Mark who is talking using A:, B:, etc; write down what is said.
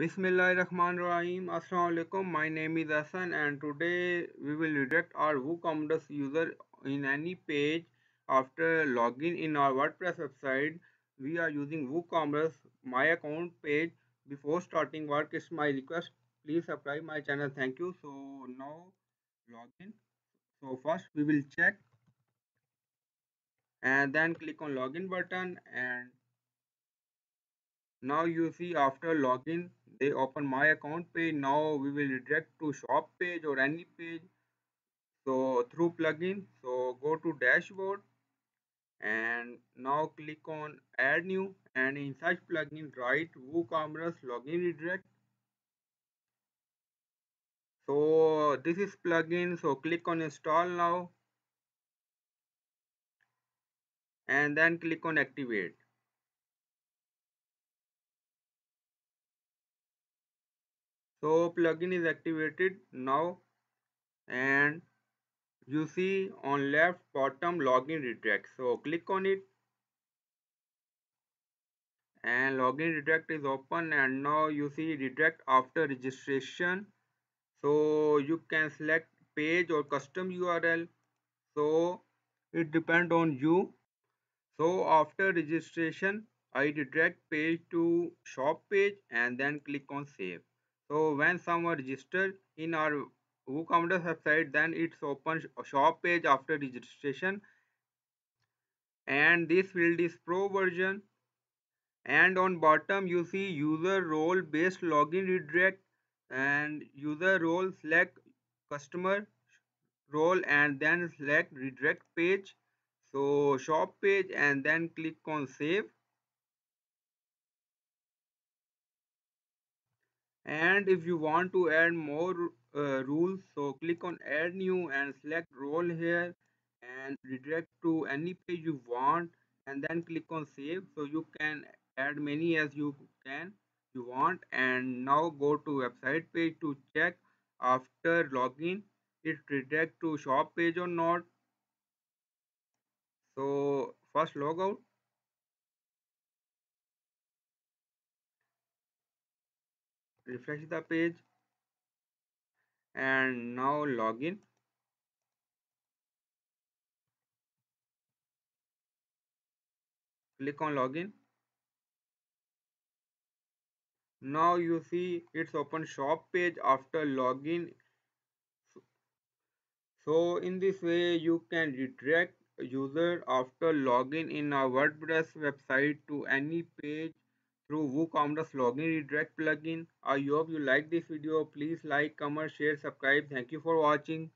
A: Bismillahirrahmanirrahim. Assalamualaikum. My name is Hassan and today we will redirect our WooCommerce user in any page after login in our WordPress website. We are using WooCommerce my account page. Before starting work, it's my request. Please subscribe my channel. Thank you. So now login. So first we will check and then click on login button and now you see after login they open my account page now we will redirect to shop page or any page. So through plugin so go to dashboard and now click on add new and in such plugin write woocommerce login redirect. So this is plugin so click on install now and then click on activate so plugin is activated now and you see on left bottom login redirect. So click on it and login redirect is open and now you see redirect after registration. So you can select page or custom url so it depend on you. So after registration i redirect page to shop page and then click on save so when someone registered in our WooCommerce website, then it's open shop page after registration. And this field is pro version. And on bottom you see user role based login redirect and user role select customer role and then select redirect page. So shop page and then click on save. And if you want to add more uh, rules so click on add new and select role here and redirect to any page you want and then click on save. So you can add many as you can you want. And now go to website page to check after login. It redirect to shop page or not. So first log out refresh the page. And now login click on login now you see it's open shop page after login. So in this way you can redirect user after login in a wordpress website to any page through woocommerce login redirect plugin. I hope you like this video. Please like comment share subscribe. Thank you for watching